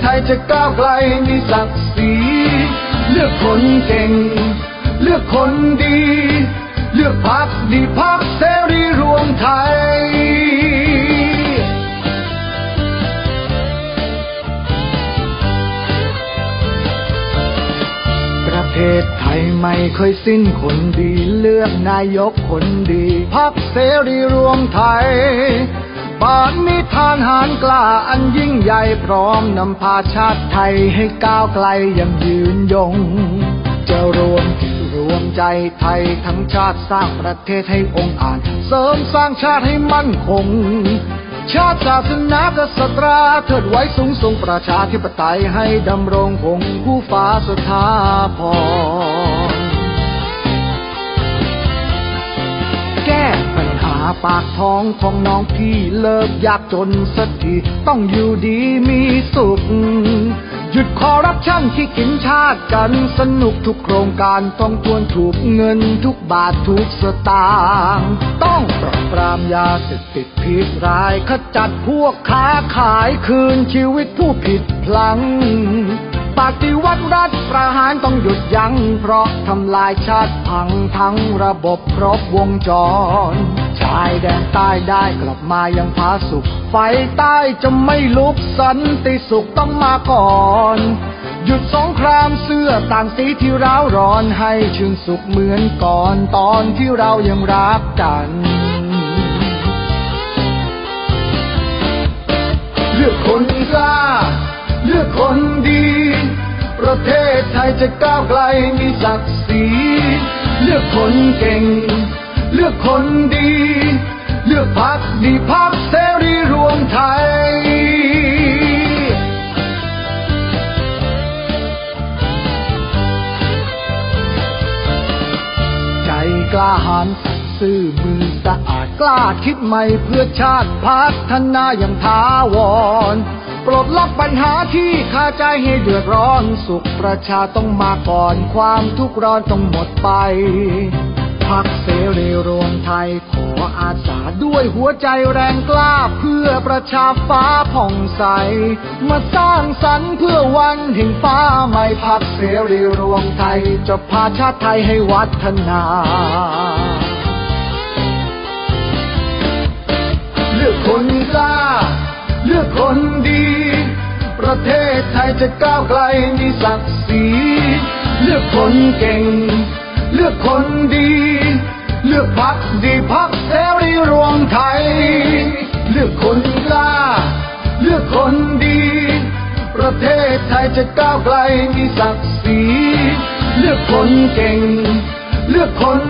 ไทยจะก้าวไกลมีศักดิ์ศรีเลือกคนเก่ง เลือกคนดี เลือกพักดีพักเสรีรวมไทย ประเทศไทยไม่เคยสิ้นคนดี เลือกนายกคนดี พักเสรีรวมไทย บ้านมีทานหารกล้าอันยิ่งใหญ่พร้อมนำพาชาติไทยให้ก้าวไกลย่างยืนยง จะรวมจิตรวมใจไทยทั้งชาติสร้างประเทศให้องค์อาจเสริมสร้างชาติให้มั่นคง ชาติศาสนากษัตราเทิดไว้สูงส่งประชาธิปไตยให้ดำรงคงคู่ฟ้าสถาพร ปากท้องของน้องพี่เลิกยากจนสักทีต้องอยู่ดีมีสุข หยุดคอร์รัปชันที่กินชาติกันสนุกทุกโครงการต้องทวนถูกเงินทุกบาททุกสตางค์ต้องปราบปรามยาเสพติดพิษร้ายขจัดพวกค้าขายคืนชีวิตผู้ผิดพลังปฏิวัติรัฐประหารต้องหยุดยัง้งเพราะทำลายชาติพังทั้งระบบครบวงจร ชายแดนใต้ได้กลับมายังผาสุข ไฟใต้จะไม่ลุกสันติสุขต้องมาก่อน หยุดสงครามเสื้อต่างสีที่ร้าวร้อนให้ชื่นสุขเหมือนก่อนตอนที่เรายังรักกันเลือกคนกล้า เลือกคนดี ประเทศไทยจะก้าวไกลมีศักดิ์ศรี เลือกคนเก่ง เลือกคนดี เลือกพักดีพักเสรีรวมไทย ใจกล้าหาญซื่อมือสะอาดกล้าคิดใหม่เพื่อชาติพัฒนาอย่างท้าวรปลดล็อกปัญหาที่คาใจให้เดือดร้อนสุขประชาต้องมาก่อนความทุกข์ร้อนต้องหมดไป พักเสรีรวมไทยขออาสาด้วยหัวใจแรงกล้าเพื่อประชาฟ้าผ่องใส มาสร้างสรรค์เพื่อวันแห่งฟ้าใหม่พักเสรีรวมไทยจะพาชาติไทยให้วัฒนาเลือกคนกล้า เลือกคนดี ประเทศไทยจะก้าวไกลมีศักดิ์ศรีเลือกคนเก่ง เลือกคนดี เลือกพักดีพักเสรีรวมไทย เลือกคนกล้า เลือกคนดี ประเทศไทยจะก้าวไกลมีศักดิ์ศรี เลือกคนเก่ง เลือกคน